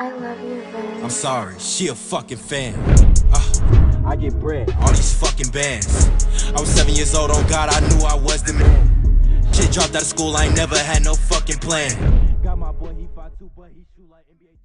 I love you, Vin. I'm sorry, she a fucking fan. Uh, I get bread, all these fucking bands. I was seven years old, oh God, I knew I was the man. Kid dropped out of school, I ain't never had no fucking plan. Got my boy, he fought too, but he shoot like NBA.